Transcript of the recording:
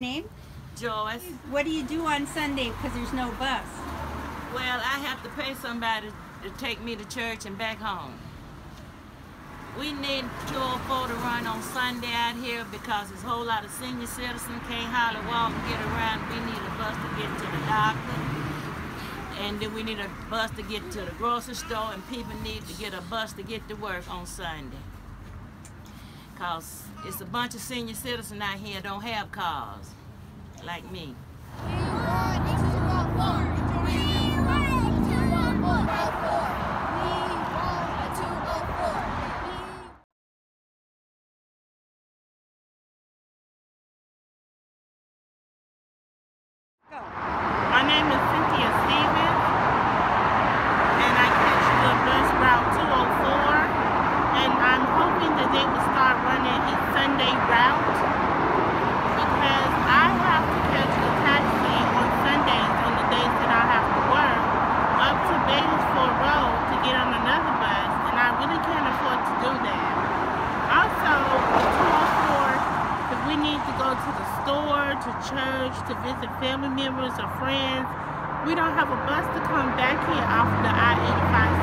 Name? Joyce. What do you do on Sunday because there's no bus? Well, I have to pay somebody to take me to church and back home. We need 204 to run on Sunday out here because there's a whole lot of senior citizens can't hardly walk and get around. We need a bus to get to the doctor. And then we need a bus to get to the grocery store and people need to get a bus to get to work on Sunday. Cause it's a bunch of senior citizens out here don't have cars, like me. My name is Cynthia Stevens, and I catch the bus route 204, and I'm hoping that they will start running a Sunday route because I have to catch a taxi on Sundays on the days that I have to work up to Beatties Ford Road to get on another bus, and I really can't afford to do that. Also, the 204, if we need to go to the store, to church, to visit family members or friends, we don't have a bus to come back here off the I-85